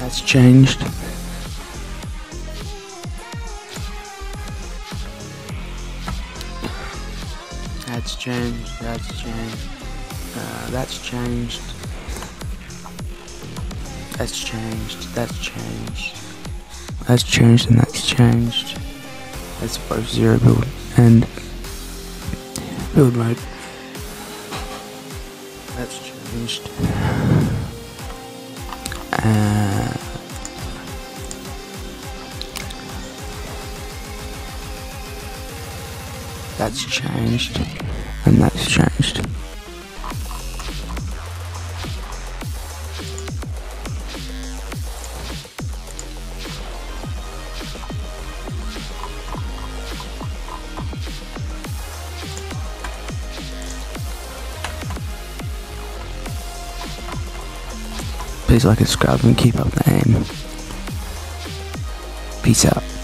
That's changed. That's changed. That's changed. Uh, that's changed. That's changed. That's changed. That's changed and that's changed. That's both zero build and build mode. That's changed. Uh, that's changed and that's changed. Please like and subscribe and keep up the aim. Peace out.